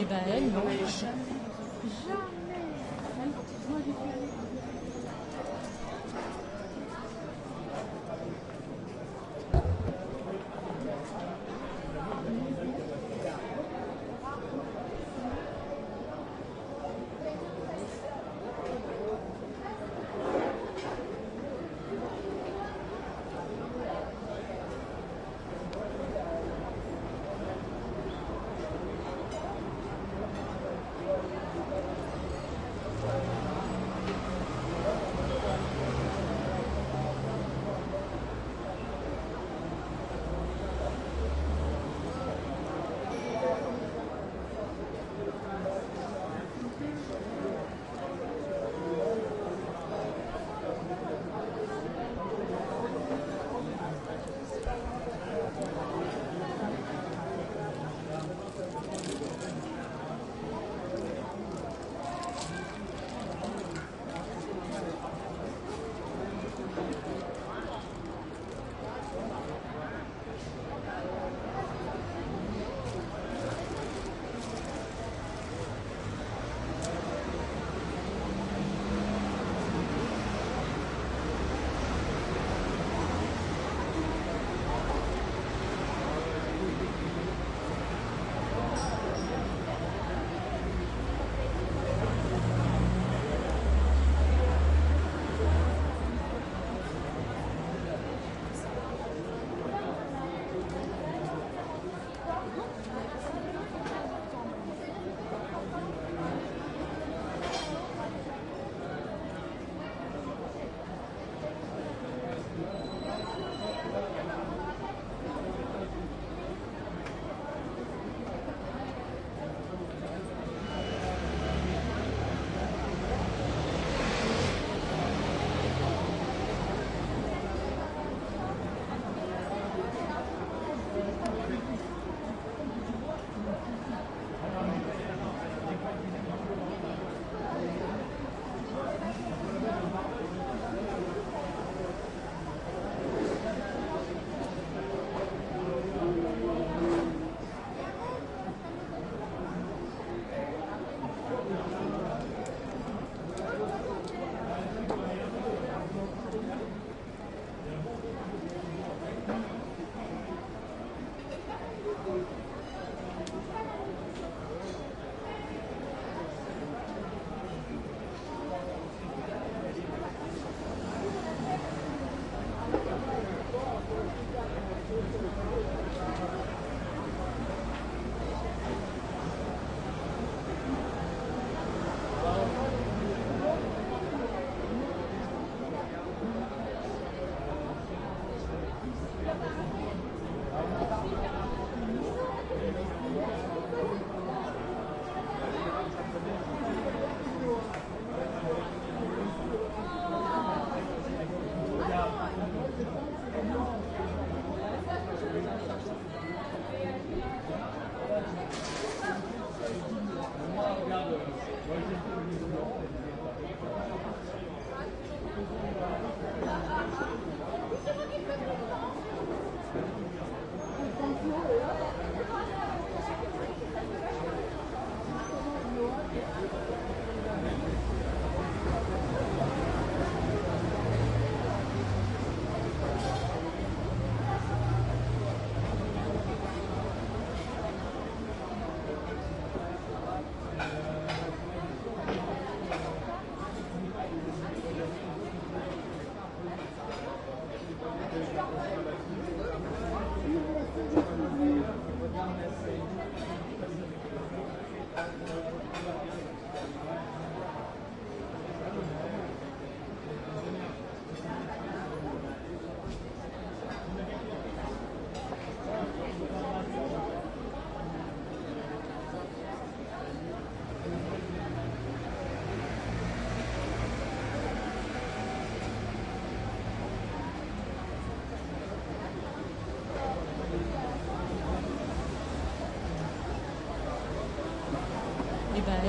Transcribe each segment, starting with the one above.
Eh ben elle, non. Eh ben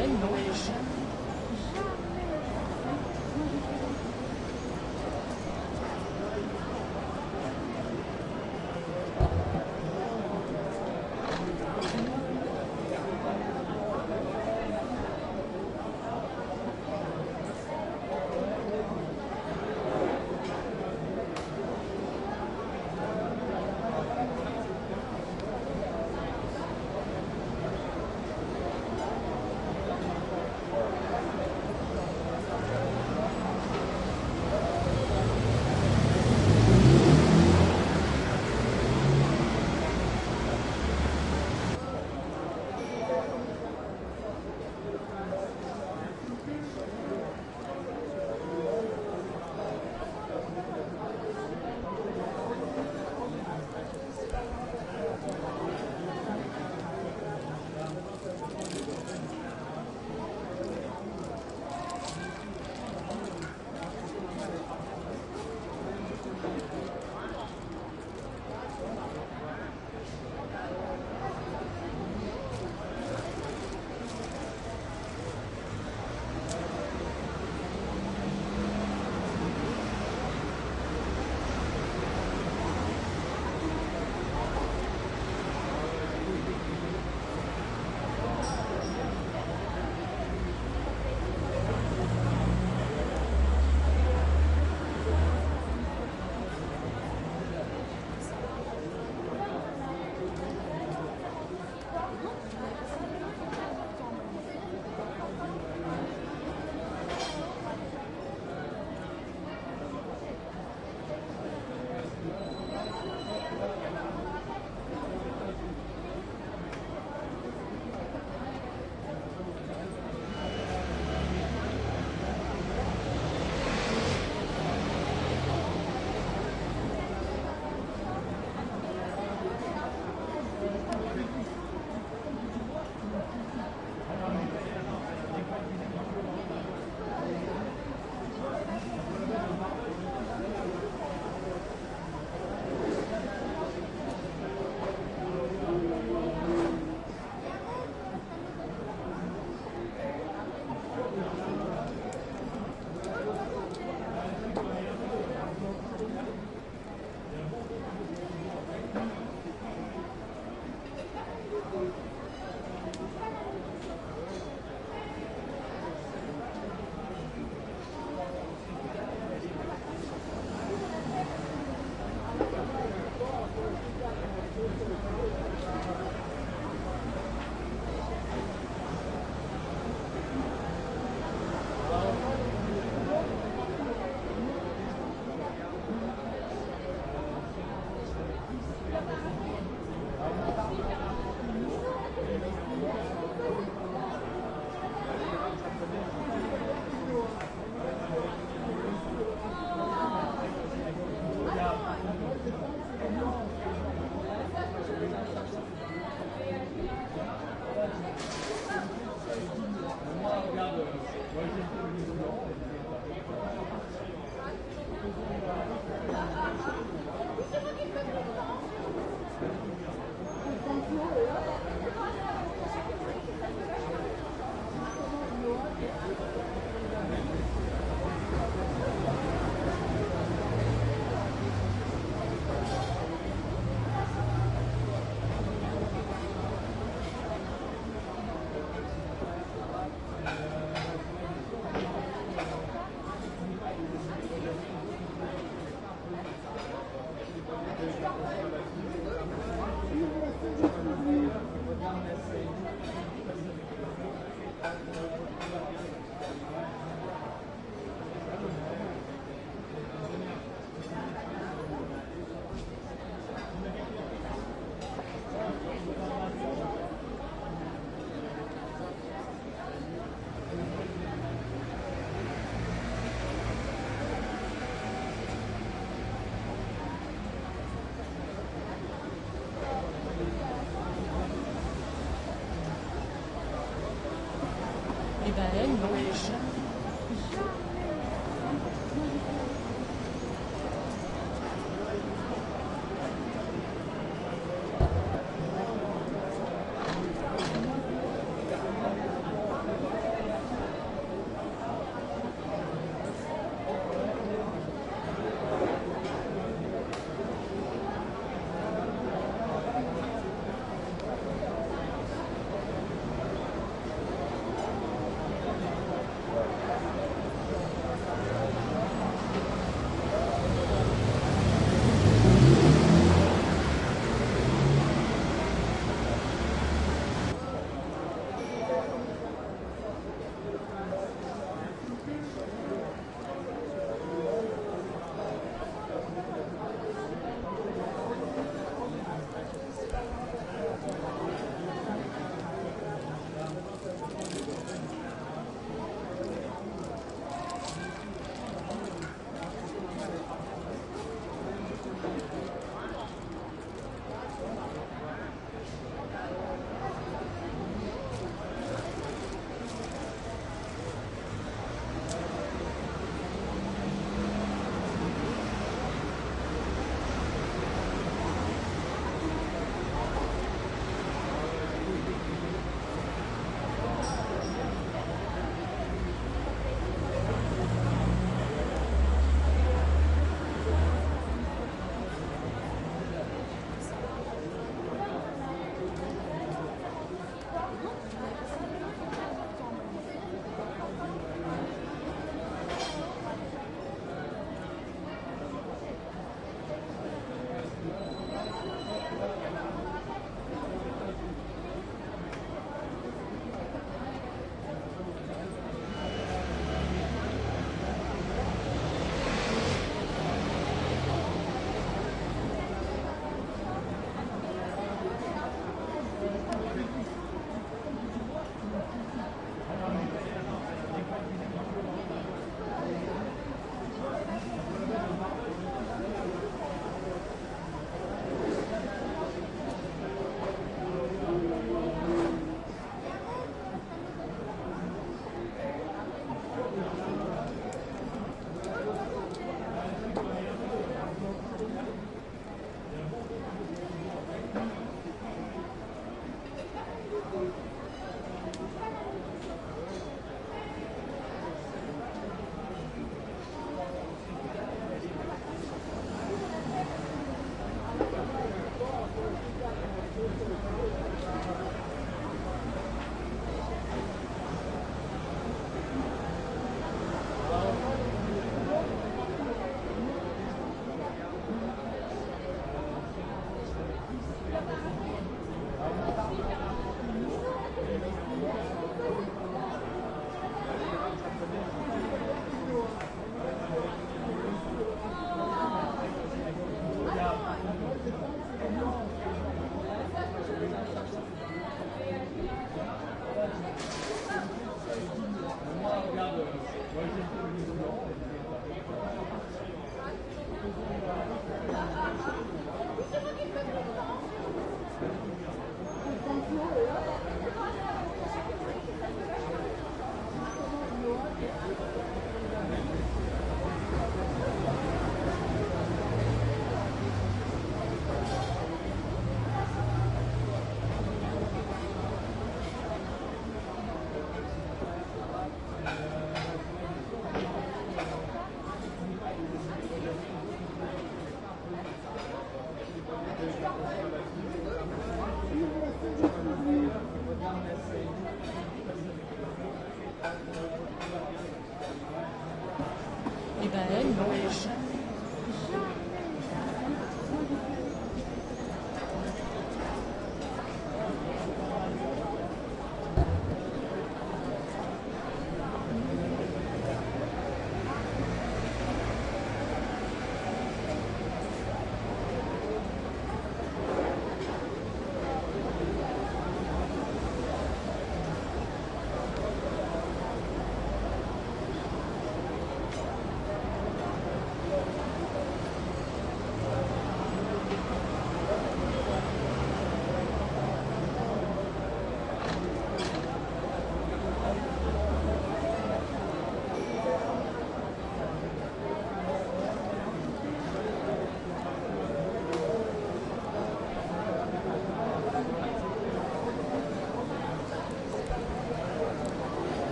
elle, non.